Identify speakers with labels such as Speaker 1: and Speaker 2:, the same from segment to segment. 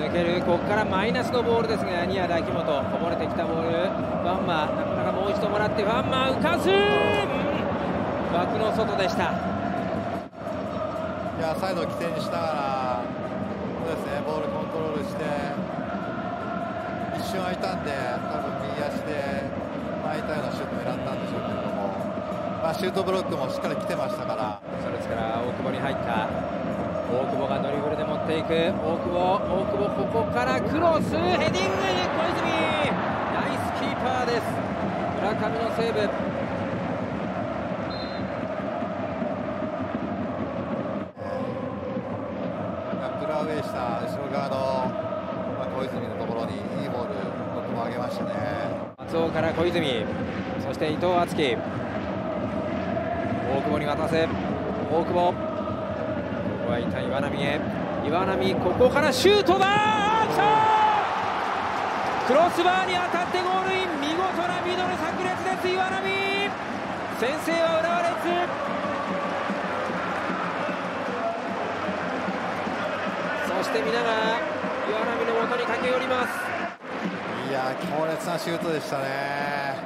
Speaker 1: 抜ける。ここからマイナスのボールですがニア大木本こぼれてきたボール。ファンマーなかなかもう一度もらってファンマー浮かす、うん、枠の外でした。
Speaker 2: いやサイドを起点にしながらそうですねボールコントロールして一瞬空いたんで多分右足で空いたようなシュートを狙ったんでしょうけれども、まあ、シュートブロックもしっかり来てましたから。
Speaker 1: それから大久保に入った大久保がドリブルで持っていく。大久保大久保ここからクロスヘディング小泉。ナイスキーパーです。村上のセーブ。
Speaker 2: アウェイした後ろ側の、まあ、小泉のところにいいボール僕も上げましたね。
Speaker 1: 松尾から小泉。そして伊藤敦樹。大久保に渡せ。大久保は痛い岩波へ。岩波ここからシュートだクロスバーに当たってゴールイン見事なミドル炸裂です岩波。先制は浦和レッズ。して皆が岩波のもとに駆け寄ります。
Speaker 2: いや強烈なシュートでしたね、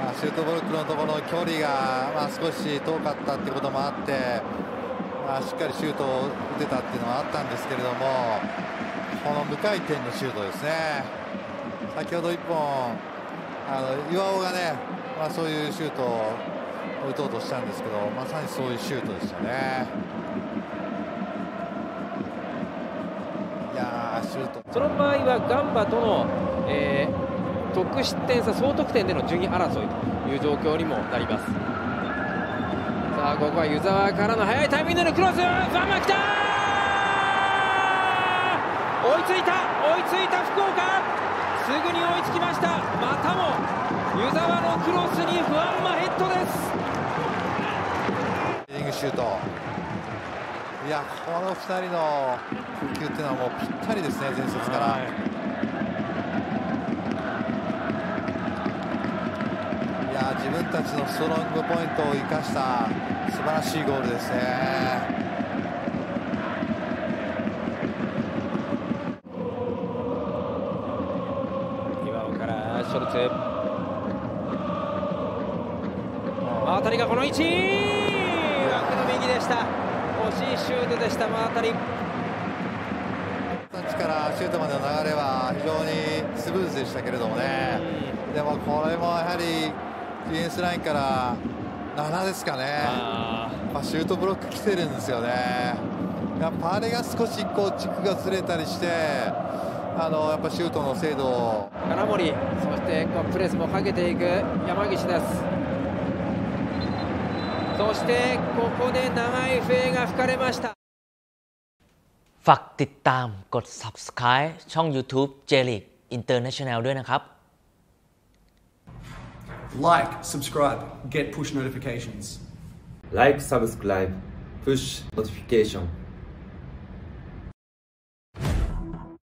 Speaker 2: まあ、シュートブロックのところの距離が、まあ、少し遠かったっていうこともあって、まあ、しっかりシュートを打てたっていうのはあったんですけれどもこの無回転のシュートですね先ほど1本あの岩尾がね、まあ、そういうシュートを打とうとしたんですけどまさにそういうシュートでしたね。
Speaker 1: シュートその場合はガンバとの、えー、得失点差総得点での順位争いという状況にもなります。さあここは湯沢からの速いタイミングでのクロス。ファンマ来た追いついた!追いついた福岡!すぐに追いつきました。またも湯沢のクロスにファンマヘッドです。
Speaker 2: ヘディングシュート。いやこの2人の呼吸っていうのはもうぴったりですね、前節から。いや自分たちのストロングポイントを生かした素晴らしいゴールですね。
Speaker 1: ショルツ当たりがこの位置。枠の右でした。惜しいシュートでした。真辺り。
Speaker 2: タッチからシュートまでの流れは非常にスムーズでしたけれどもね、でもこれもやはりディフェンスラインから7ですかね、まあ、シュートブロック来てるんですよね、やっぱあれが少しこう軸がずれたりして、あのやっぱシュートの精度を
Speaker 1: 金森、そしてこうプレスもかけていく山岸です。そしてここで長い笛が吹かれました
Speaker 3: ฝากติดตามกด subscribe ช่อง YouTube j l e a g u e International ด้วยนะครับ
Speaker 4: Like, subscribe, get push notifications.
Speaker 5: Like, subscribe, push notification.